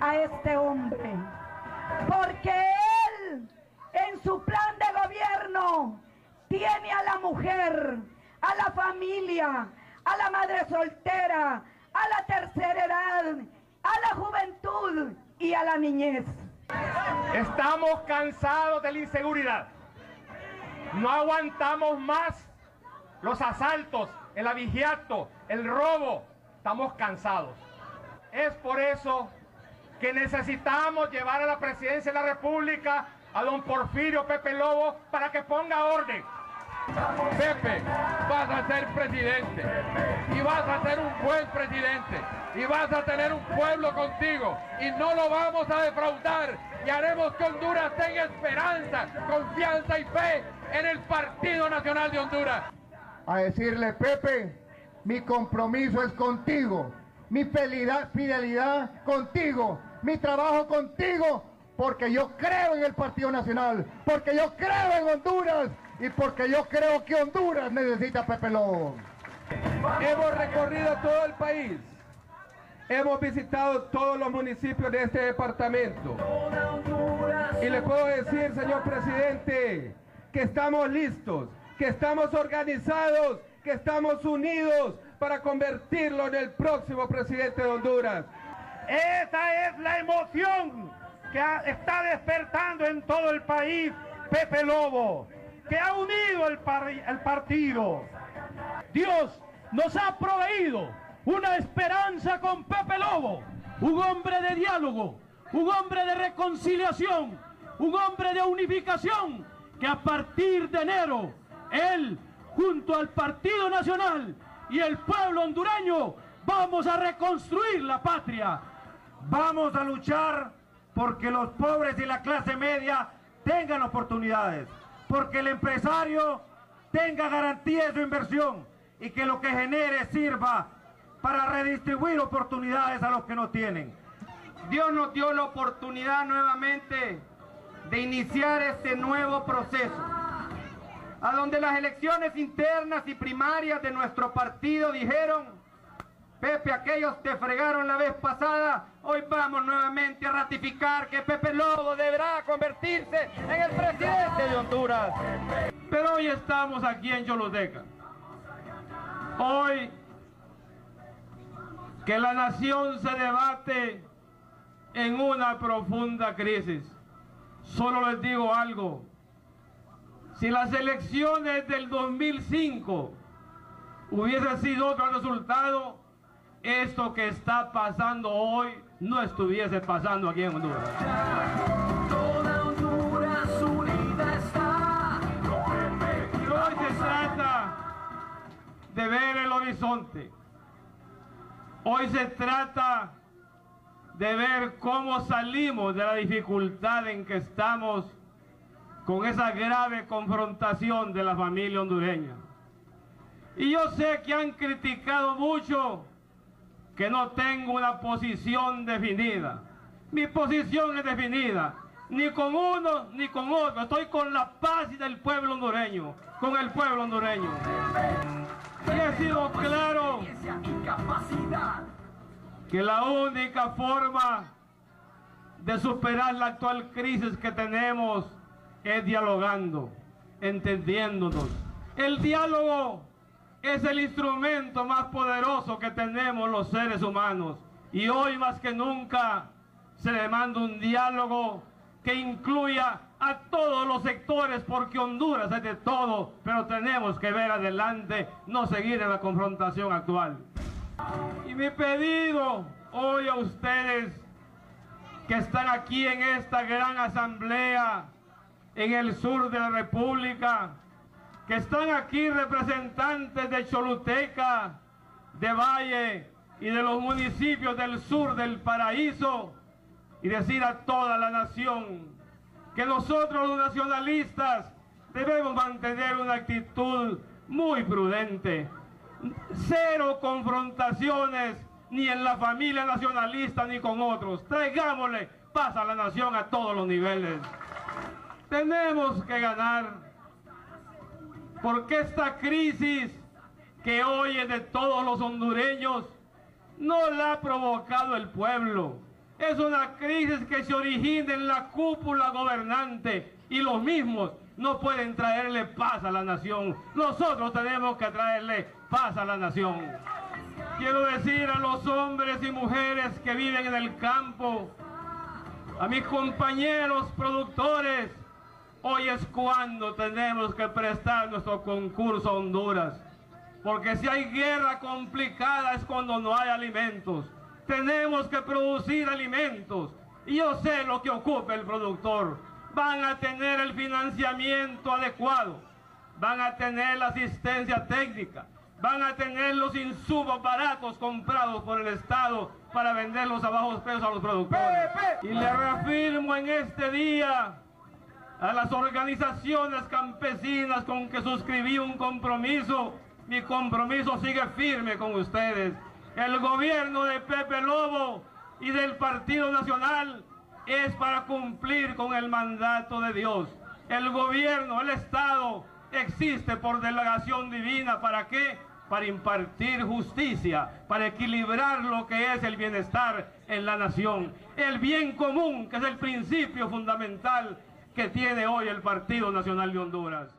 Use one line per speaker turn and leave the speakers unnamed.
a este hombre? Porque él, en su plan de gobierno, tiene a la mujer, a la familia, a la madre soltera, a la tercera edad, a la juventud y a la niñez.
Estamos cansados de la inseguridad. No aguantamos más los asaltos, el avigiato, el robo. Estamos cansados. Es por eso que necesitamos llevar a la presidencia de la República a don Porfirio Pepe Lobo para que ponga orden.
Pepe, vas a ser presidente y vas a ser un buen presidente y vas a tener un pueblo contigo y no lo vamos a defraudar y haremos que Honduras tenga esperanza, confianza y fe en el Partido Nacional de Honduras.
A decirle, Pepe, mi compromiso es contigo, mi fidelidad, fidelidad contigo, mi trabajo contigo, porque yo creo en el Partido Nacional, porque yo creo en Honduras y porque yo creo que Honduras necesita a Pepe Lobo.
Hemos recorrido todo el país. Hemos visitado todos los municipios de este departamento. Y le puedo decir, señor presidente, que estamos listos, que estamos organizados, que estamos unidos para convertirlo en el próximo presidente de Honduras.
Esa es la emoción que está despertando en todo el país Pepe Lobo que ha unido el, el partido.
Dios nos ha proveído una esperanza con Pepe Lobo, un hombre de diálogo, un hombre de reconciliación, un hombre de unificación, que a partir de enero, él, junto al Partido Nacional y el pueblo hondureño, vamos a reconstruir la patria.
Vamos a luchar porque los pobres y la clase media tengan oportunidades porque el empresario tenga garantía de su inversión y que lo que genere sirva para redistribuir oportunidades a los que no tienen. Dios nos dio la oportunidad nuevamente de iniciar este nuevo proceso, a donde las elecciones internas y primarias de nuestro partido dijeron Pepe, aquellos te fregaron la vez pasada, hoy vamos nuevamente a ratificar que Pepe Lobo deberá convertirse en el presidente de Honduras.
Pero hoy estamos aquí en Choluteca. Hoy que la nación se debate en una profunda crisis. Solo les digo algo. Si las elecciones del 2005 hubiesen sido otro resultado, esto que está pasando hoy no estuviese pasando aquí en Honduras. Toda Honduras unida está. hoy se trata de ver el horizonte. Hoy se trata de ver cómo salimos de la dificultad en que estamos con esa grave confrontación de la familia hondureña. Y yo sé que han criticado mucho que no tengo una posición definida. Mi posición es definida, ni con uno ni con otro. Estoy con la paz del pueblo hondureño, con el pueblo hondureño. Y he sido claro que la única forma de superar la actual crisis que tenemos es dialogando, entendiéndonos. El diálogo es el instrumento más poderoso que tenemos los seres humanos. Y hoy más que nunca se demanda un diálogo que incluya a todos los sectores, porque Honduras es de todo, pero tenemos que ver adelante, no seguir en la confrontación actual. Y mi pedido hoy a ustedes que están aquí en esta gran asamblea en el sur de la República, que están aquí representantes de Choluteca, de Valle y de los municipios del sur del paraíso y decir a toda la nación que nosotros los nacionalistas debemos mantener una actitud muy prudente. Cero confrontaciones ni en la familia nacionalista ni con otros. Traigámosle paz a la nación a todos los niveles. Tenemos que ganar porque esta crisis que hoy es de todos los hondureños no la ha provocado el pueblo. Es una crisis que se origina en la cúpula gobernante y los mismos no pueden traerle paz a la nación. Nosotros tenemos que traerle paz a la nación. Quiero decir a los hombres y mujeres que viven en el campo, a mis compañeros productores, hoy es cuando tenemos que prestar nuestro concurso a Honduras. Porque si hay guerra complicada es cuando no hay alimentos. Tenemos que producir alimentos. Y yo sé lo que ocupa el productor. Van a tener el financiamiento adecuado. Van a tener la asistencia técnica. Van a tener los insumos baratos comprados por el Estado para venderlos a bajos precios a los productores. Y le reafirmo en este día a las organizaciones campesinas con que suscribí un compromiso mi compromiso sigue firme con ustedes. El gobierno de Pepe Lobo y del Partido Nacional es para cumplir con el mandato de Dios. El gobierno, el Estado, existe por delegación divina. ¿Para qué? Para impartir justicia, para equilibrar lo que es el bienestar en la nación. El bien común, que es el principio fundamental que tiene hoy el Partido Nacional de Honduras.